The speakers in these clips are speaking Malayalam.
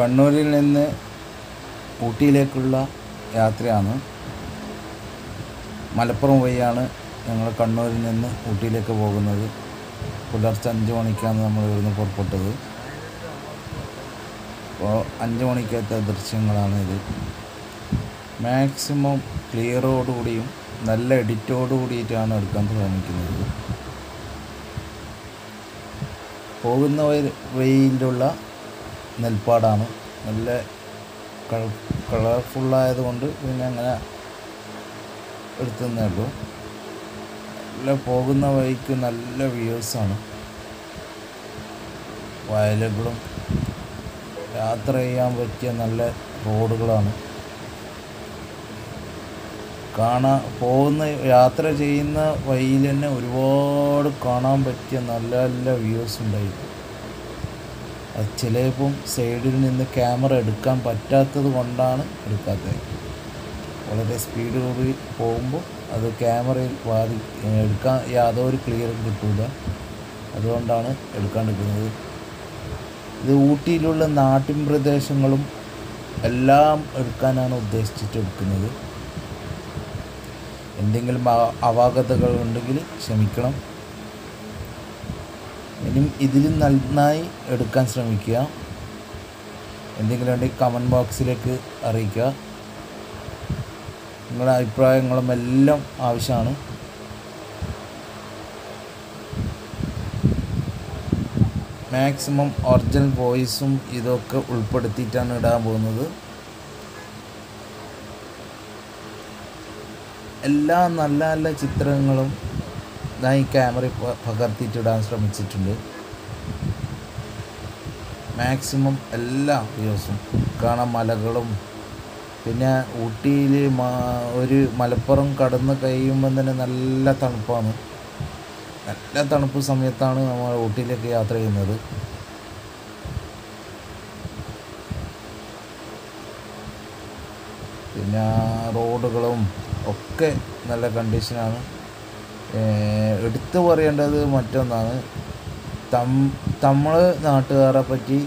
കണ്ണൂരിൽ നിന്ന് ഊട്ടിയിലേക്കുള്ള യാത്രയാണ്. മലപ്പുറം വഴിയാണ് ഞങ്ങൾ കണ്ണൂരിൽ നിന്ന് ഊട്ടിയിലേക്ക് പോകുന്നത്. പുലർച്ചെ അഞ്ച് മണിക്കാണ് നമ്മൾ ഇവിടുന്ന് പുറപ്പെട്ടത്. അപ്പോൾ അഞ്ച് മണിക്കത്തെ ദൃശ്യങ്ങളാണ് ഇത്. മാക്സിമം ക്ലിയറോടുകൂടിയും നല്ല എഡിറ്റോട് കൂടിയിട്ടാണ് എടുക്കാൻ ശ്രമിക്കുന്നത്. പോകുന്ന വഴി- വഴിയിലുള്ള നെൽപ്പാടാണ്. നല്ല കളർഫുള്ളായതുകൊണ്ട് പിന്നെ അങ്ങനെ എടുത്തതേ ഉള്ളൂ. നല്ല പോകുന്ന വഴിക്ക് നല്ല വ്യൂസാണ്. വയലുകളും യാത്ര ചെയ്യാൻ പറ്റിയ നല്ല റോഡുകളാണ്. കാണാൻ പോകുന്ന യാത്ര ചെയ്യുന്ന വഴിയിൽ തന്നെ ഒരുപാട് കാണാൻ പറ്റിയ നല്ല നല്ല വ്യൂസ് ഉണ്ടായിരുന്നു ചിലപ്പം സൈഡിൽ നിന്ന് ക്യാമറ എടുക്കാൻ പറ്റാത്തത് കൊണ്ടാണ് എടുക്കാത്തത്. വളരെ സ്പീഡ് കൂടി പോകുമ്പോൾ അത് ക്യാമറയിൽ വാതി എടുക്കാൻ യാതൊരു ക്ലിയറും കിട്ടില്ല അതുകൊണ്ടാണ് എടുക്കാണ്ടിരിക്കുന്നത്. ഇത് ഊട്ടിയിലുള്ള നാട്ടിൻ പ്രദേശങ്ങളും എല്ലാം എടുക്കാനാണ് ഉദ്ദേശിച്ചിട്ട് എടുക്കുന്നത്. എന്തെങ്കിലും അപാകതകൾ ഉണ്ടെങ്കിൽ ക്ഷമിക്കണം. ഇനിയും ഇതിലും നന്നായി എടുക്കാൻ ശ്രമിക്കുക. എന്തെങ്കിലും ഉണ്ടെങ്കിൽ കമന്റ് ബോക്സിലേക്ക് അറിയിക്കുക. നിങ്ങളുടെ അഭിപ്രായങ്ങളും എല്ലാം ആവശ്യമാണ്. മാക്സിമം ഒറിജിനൽ വോയിസും ഇതൊക്കെ ഉൾപ്പെടുത്തിയിട്ടാണ് ഇടാൻ പോകുന്നത്. എല്ലാ നല്ല നല്ല ചിത്രങ്ങളും ഞാൻ ഈ ക്യാമറ പകർത്തിയിട്ടിടാൻ ശ്രമിച്ചിട്ടുണ്ട്. മാക്സിമം എല്ലാ വ്യൂസും കാണാൻ മലകളും പിന്നെ ഊട്ടിയിൽ ഒരു മലപ്പുറം കടന്ന് കഴിയുമ്പം തന്നെ നല്ല തണുപ്പാണ്. നല്ല തണുപ്പ് സമയത്താണ് നമ്മൾ ഊട്ടിയിലേക്ക് യാത്ര ചെയ്യുന്നത്. പിന്നെ റോഡുകളും ഒക്കെ നല്ല കണ്ടീഷനാണ് എടുത്തു പറയേണ്ടത് മറ്റൊന്നാണ്. തം നമ്മൾ നാട്ടുകാരെ പറ്റി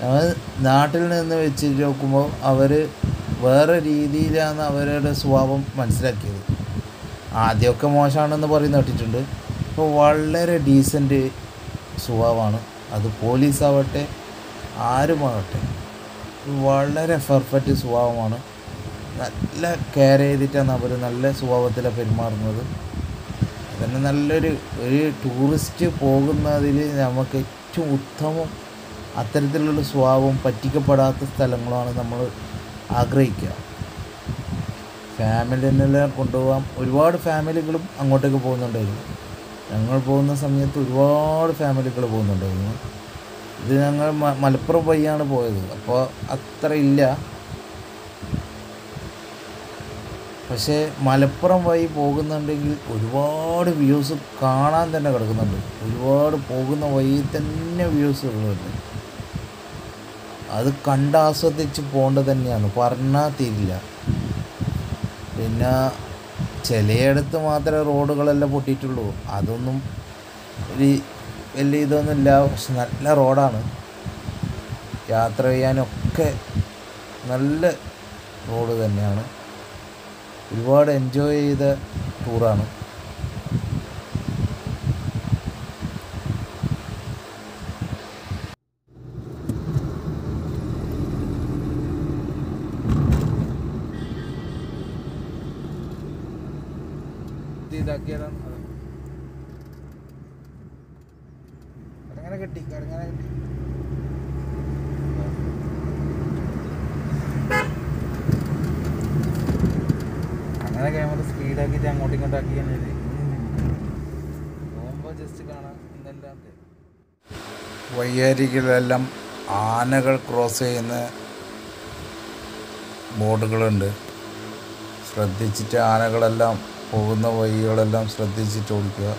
നമ്മൾ നാട്ടിൽ നിന്ന് വെച്ച് നോക്കുമ്പോൾ അവർ വേറെ രീതിയിലാണ് അവരുടെ സ്വഭാവം മനസ്സിലാക്കിയത്. ആദ്യമൊക്കെ മോശമാണെന്ന് പറയുന്ന കേട്ടിട്ടുണ്ട്. ഇപ്പോൾ വളരെ ഡീസന്റ് സ്വഭാവമാണ്. അത് പോലീസാവട്ടെ ആരുമാകട്ടെ വളരെ പെർഫെക്റ്റ് സ്വഭാവമാണ്. നല്ല കെയർ ചെയ്തിട്ടാണ് അവർ നല്ല സ്വഭാവത്തിലാണ് പെരുമാറുന്നത്. അതന്നെ നല്ലൊരു ഒരു ടൂറിസ്റ്റ് പോകുന്നതിൽ നമുക്ക് ഏറ്റവും ഉത്തമം അത്തരത്തിലുള്ള സ്വഭാവം പറ്റിക്കപ്പെടാത്ത സ്ഥലങ്ങളാണ് നമ്മൾ ആഗ്രഹിക്കുക. ഫാമിലിനെല്ലാം കൊണ്ടുപോകാം ഒരുപാട് ഫാമിലികളും അങ്ങോട്ടേക്ക് പോകുന്നുണ്ടായിരുന്നു. ഞങ്ങൾ പോകുന്ന സമയത്ത് ഒരുപാട് ഫാമിലികൾ പോകുന്നുണ്ടായിരുന്നു. ഇത് ഞങ്ങൾ മലപ്പുറം വഴിയാണ് പോയത്. അപ്പോൾ അത്ര ഇല്ല. പക്ഷേ മലപ്പുറം വഴി പോകുന്നുണ്ടെങ്കിൽ ഒരുപാട് വ്യൂസ് കാണാൻ തന്നെ കിടക്കുന്നുണ്ട്. ഒരുപാട് പോകുന്ന വഴി തന്നെ വ്യൂസ് വ്യൂസുകളുണ്ട് അത് കണ്ട് ആസ്വദിച്ച് പോകേണ്ടത് തന്നെയാണ്. പറഞ്ഞാൽ തീരില്ല. പിന്നെ ചിലയിടത്ത് മാത്രമേ റോഡുകളെല്ലാം പൊട്ടിയിട്ടുള്ളൂ. അതൊന്നും ഒരു വലിയ ഇതൊന്നുമില്ല. പക്ഷെ നല്ല റോഡാണ്. യാത്ര ചെയ്യാനൊക്കെ നല്ല റോഡ് തന്നെയാണ്. ഒരുപാട് എൻജോയ് ചെയ്ത ടൂറാണ് ഇതാക്കിയതാണ് കടങ്ങനെ കെട്ടി കടങ്ങനെ കെട്ടി. അങ്ങനെ ക്യാമറ സ്പീഡാക്കിയിട്ട് അങ്ങോട്ടും ഇങ്ങോട്ടും ആക്കിയാണ് പോകുമ്പോൾ ജസ്റ്റ് കാണാം. ഇന്നല്ലാതെ വയ്യാരികളിലെല്ലാം ആനകൾ ക്രോസ് ചെയ്യുന്ന ബോർഡുകളുണ്ട്. ശ്രദ്ധിച്ചിട്ട് ആനകളെല്ലാം പോകുന്ന വഴികളെല്ലാം ശ്രദ്ധിച്ചിട്ട് ഓടിക്കുക.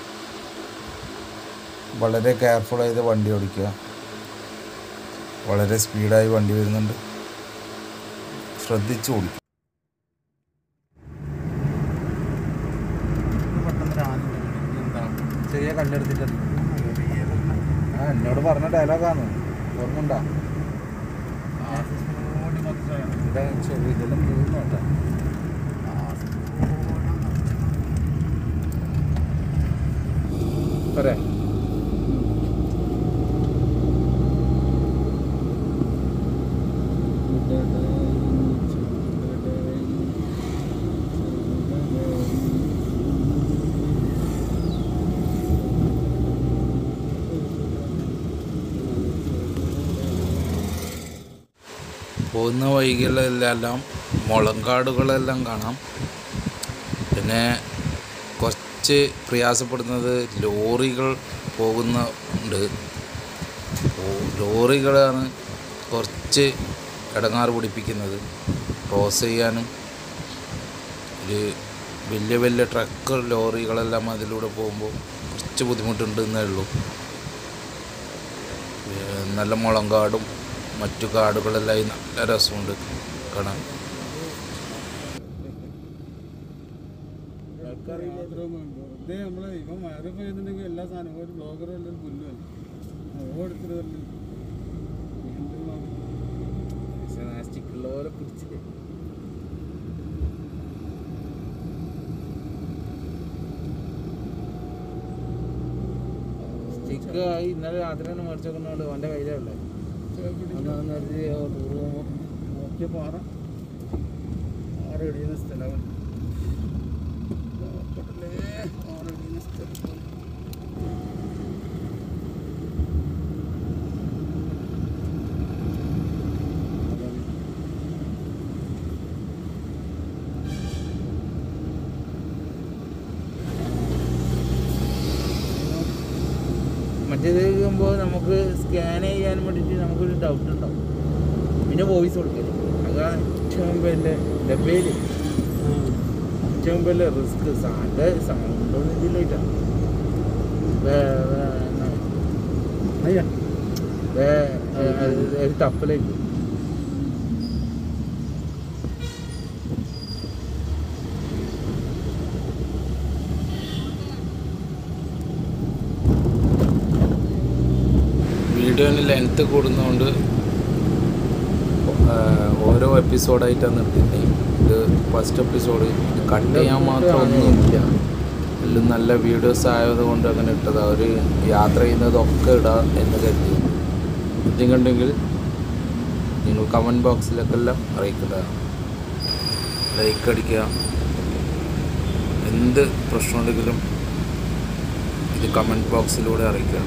വളരെ കെയർഫുൾ ചെയ്ത് വണ്ടി ഓടിക്കുക. വളരെ സ്പീഡായി വണ്ടി വരുന്നുണ്ട്. ശ്രദ്ധിച്ച് ഓടിക്കുക. ഡയലോഗാണ് ഓർമ്മണ്ട ഇതെല്ലാം മൂന്നോട്ടെ പറയാം. പോകുന്ന വഴികളിലെല്ലാം മുളങ്കാടുകളെല്ലാം കാണാം. പിന്നെ കുറച്ച് പ്രയാസപ്പെടുന്നത് ലോറികൾ പോകുന്നുണ്ട്. ലോറികളാണ് കുറച്ച് ഇടങ്ങാറ് പിടിപ്പിക്കുന്നത്. ക്രോസ് ചെയ്യാനും ഒരു വലിയ വലിയ ട്രക്ക് ലോറികളെല്ലാം അതിലൂടെ പോകുമ്പോൾ കുറച്ച് ബുദ്ധിമുട്ടുണ്ട് എന്നേ ഉള്ളൂ നല്ല മുളങ്കാടും മറ്റു കാടുകളെല്ലാം നല്ല രസമുണ്ട് കാണാൻ. എല്ലാ സാധനവും ഒരു ബ്ലോഗറും എല്ലാം പുല്ലും ഓടെടുത്തിട്ട് തന്നെ സ്റ്റിക്കുള്ള പോലെ പിടിച്ചില്ലേ സ്റ്റിക്ക് ഇന്നലെ രാത്രി തന്നെ മേടിച്ചോണ്ട് അവന്റെ കയ്യിലുള്ളത് നോക്കിയ പാറ പാറ ഇടിയുന്ന സ്ഥലമാണ് പാറ ഇടിയുന്ന സ്ഥലം മറ്റേത് ചെയ്യുമ്പോൾ നമുക്ക് സ്കാൻ ചെയ്യാൻ വേണ്ടിയിട്ട് നമുക്കൊരു ഡൗട്ട് ഉണ്ടാവും. പിന്നെ വോയിസ് കൊടുക്കൽ. അതാണ് ഏറ്റവും വലിയ ഡബയിൽ ഏറ്റവും വലിയ റിസ്ക് സാറിന്റെ സൗണ്ടൊന്നും ഇതിലായിട്ടാണ് ഒരു തപ്പലേക്ക് വീഡിയോന് ലെങ്ത്ത് കൂടുന്നതുകൊണ്ട് ഓരോ എപ്പിസോഡായിട്ടാണ് നിർത്തിയത് ഇത് ഫസ്റ്റ് എപ്പിസോഡ് കട്ട് ചെയ്യാൻ മാത്രം ഒന്നുമില്ല എല്ലാം നല്ല വീഡിയോസ് ആയതുകൊണ്ട് അങ്ങനെ ഇട്ടതാണ് അവർ യാത്ര ചെയ്യുന്നതൊക്കെ ഇടാം എന്ന് കരുതി. ബുദ്ധിമുട്ടുണ്ടെങ്കിൽ നിങ്ങൾ കമന്റ് ബോക്സിലൊക്കെ എല്ലാം അറിയിക്കുന്നതാണ് ലൈക്ക് അടിക്കുക. എന്ത് പ്രശ്നമുണ്ടെങ്കിലും ഇത് കമന്റ് ബോക്സിലൂടെ അറിയിക്കുക.